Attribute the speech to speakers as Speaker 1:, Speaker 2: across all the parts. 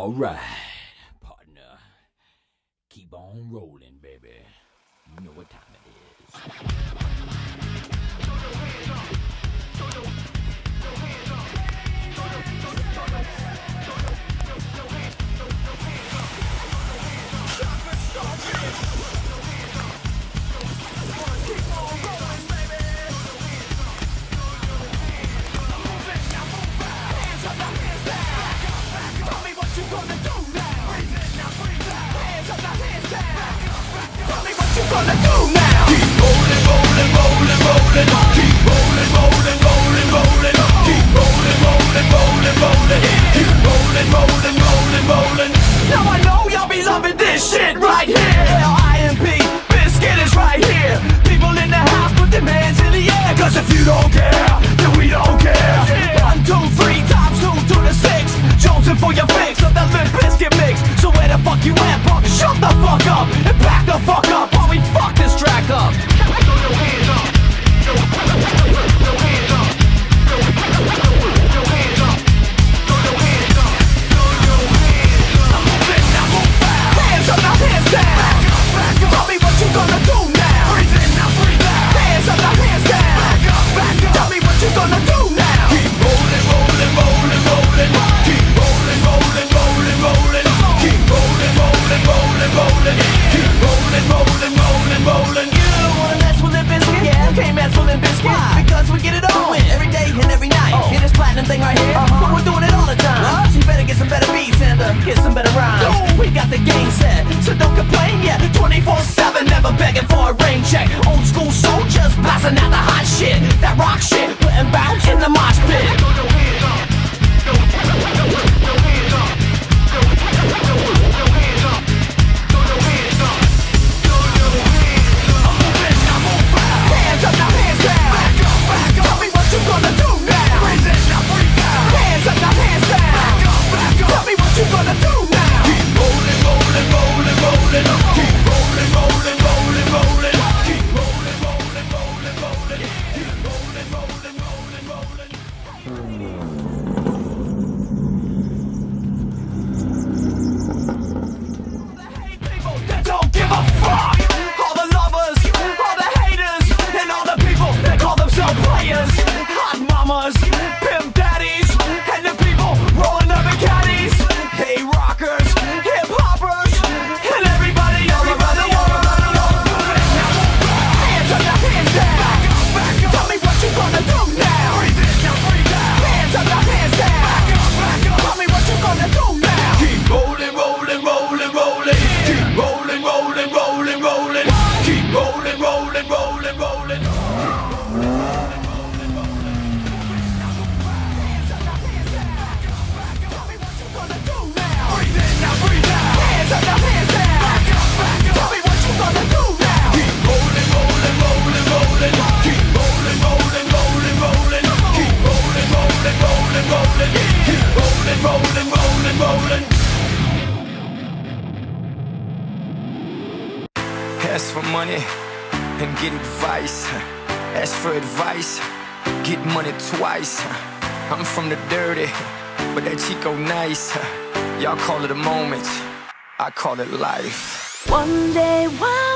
Speaker 1: All right, partner. Keep on rolling, baby. You know what time it is.
Speaker 2: for
Speaker 3: money and get advice. Ask for advice, get money twice. I'm from the dirty, but that Chico nice. Y'all call it a moment, I call it life.
Speaker 4: One day, one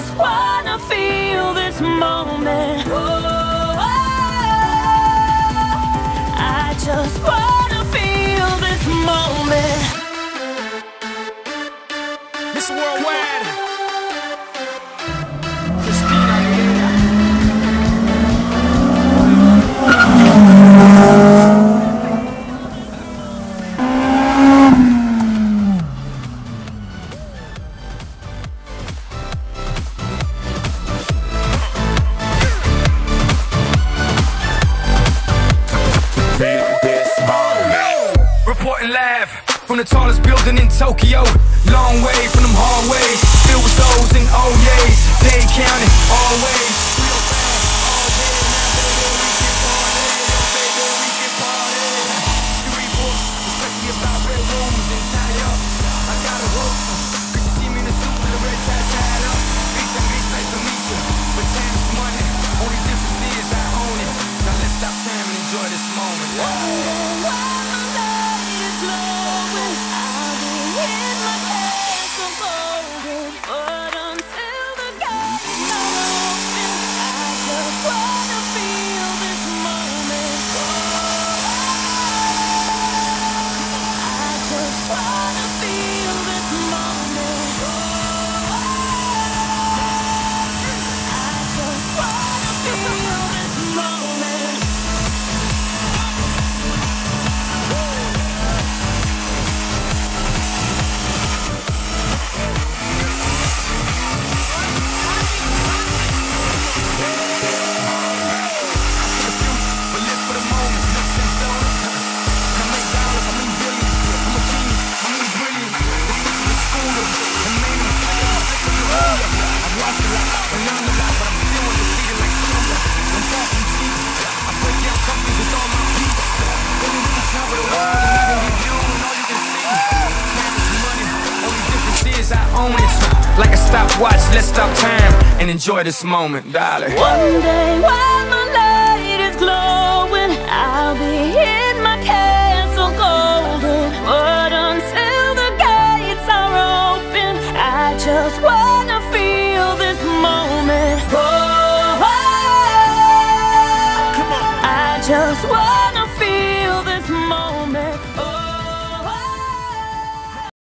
Speaker 4: just wanna feel this moment. Oh, oh, I just
Speaker 3: From the tallest building in Tokyo. Long way from them hallways. Filled with O's and oh O's They counting always. Stopwatch, let's stop time and enjoy this moment, darling.
Speaker 4: One day,